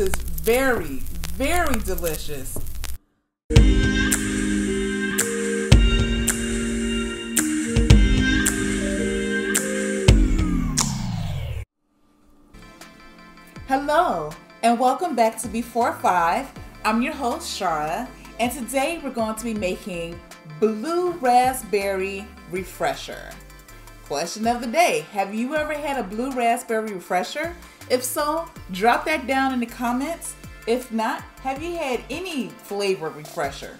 is very, very delicious. Hello, and welcome back to Before Five. I'm your host, Shara, and today we're going to be making Blue Raspberry Refresher. Question of the day Have you ever had a Blue Raspberry Refresher? If so, drop that down in the comments. If not, have you had any flavor refresher?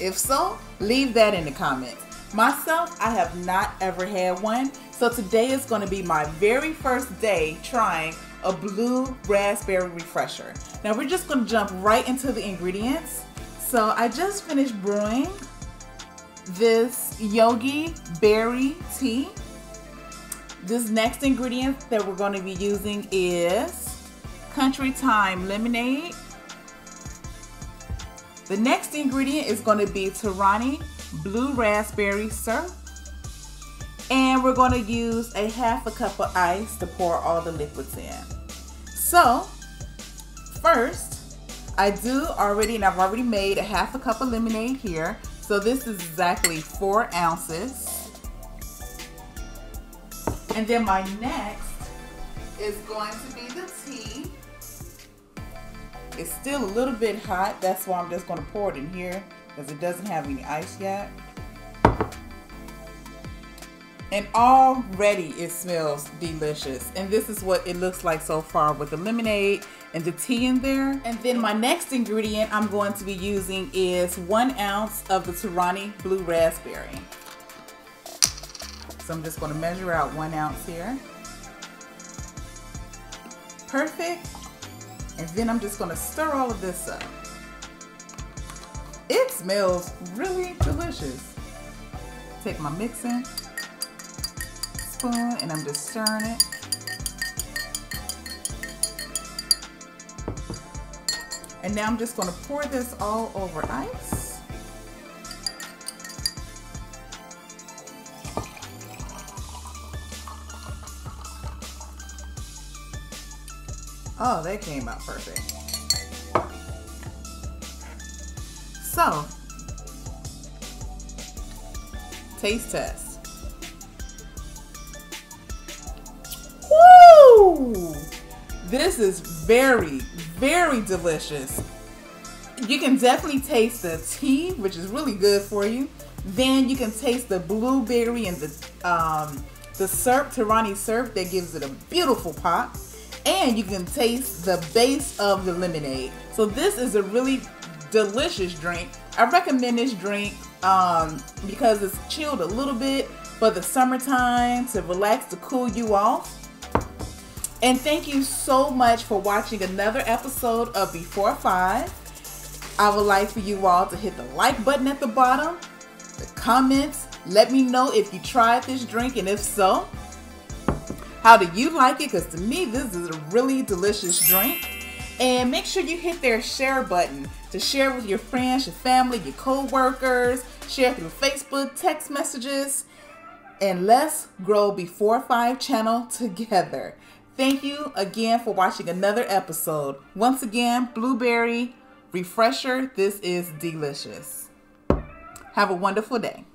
If so, leave that in the comments. Myself, I have not ever had one, so today is going to be my very first day trying a blue raspberry refresher. Now we're just going to jump right into the ingredients. So I just finished brewing this Yogi berry tea. This next ingredient that we're going to be using is Country Time lemonade. The next ingredient is going to be Torani blue raspberry syrup. And we're going to use a half a cup of ice to pour all the liquids in. So, first, I do already, and I've already made a half a cup of lemonade here. So this is exactly four ounces. And then my next is going to be the tea. It's still a little bit hot. That's why I'm just going to pour it in here because it doesn't have any ice yet. And already it smells delicious. And this is what it looks like so far with the lemonade and the tea in there. And then my next ingredient I'm going to be using is one ounce of the Torani Blue Raspberry. So I'm just going to measure out one ounce here. Perfect. And then I'm just going to stir all of this up. It smells really delicious. Take my mixing spoon and I'm just stirring it. And now I'm just going to pour this all over ice. Oh, they came out perfect. So, taste test. Woo! This is very, very delicious. You can definitely taste the tea, which is really good for you. Then you can taste the blueberry and the um, the syrup, Torani syrup, that gives it a beautiful pop. And you can taste the base of the lemonade. So this is a really delicious drink. I recommend this drink um, because it's chilled a little bit for the summertime to relax, to cool you off. And thank you so much for watching another episode of Before 5. I would like for you all to hit the like button at the bottom, the comments, let me know if you tried this drink and if so, how do you like it? Because to me, this is a really delicious drink. And make sure you hit their share button to share with your friends, your family, your co-workers, share through Facebook, text messages, and let's grow Before 5 channel together. Thank you again for watching another episode. Once again, Blueberry Refresher. This is delicious. Have a wonderful day.